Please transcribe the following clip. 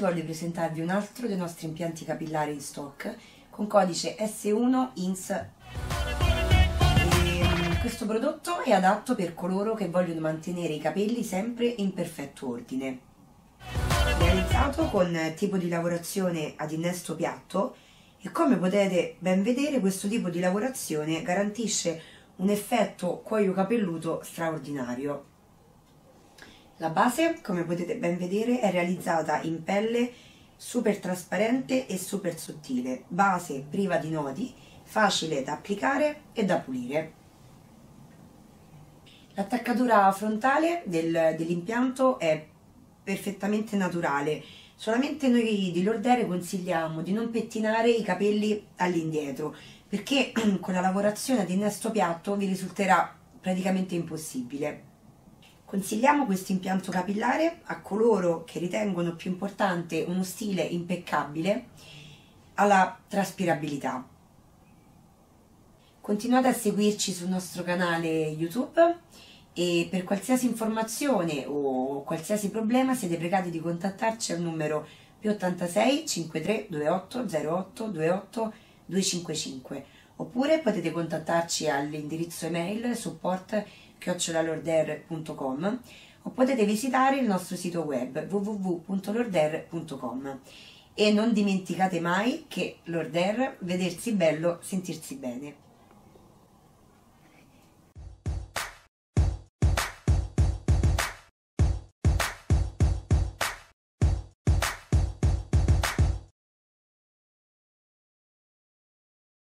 voglio presentarvi un altro dei nostri impianti capillari in stock con codice S1INS. E, questo prodotto è adatto per coloro che vogliono mantenere i capelli sempre in perfetto ordine. Realizzato con tipo di lavorazione ad innesto piatto e come potete ben vedere questo tipo di lavorazione garantisce un effetto cuoio capelluto straordinario. La base, come potete ben vedere, è realizzata in pelle super trasparente e super sottile, base priva di nodi, facile da applicare e da pulire. L'attaccatura frontale del, dell'impianto è perfettamente naturale, solamente noi di Lordere consigliamo di non pettinare i capelli all'indietro, perché con la lavorazione ad innesto piatto vi risulterà praticamente impossibile. Consigliamo questo impianto capillare a coloro che ritengono più importante uno stile impeccabile alla traspirabilità. Continuate a seguirci sul nostro canale YouTube e per qualsiasi informazione o qualsiasi problema siete pregati di contattarci al numero più 86 53 28 08 28 255 oppure potete contattarci all'indirizzo email support chiocciolalorder.com o potete visitare il nostro sito web www.lorder.com e non dimenticate mai che l'order, vedersi bello, sentirsi bene.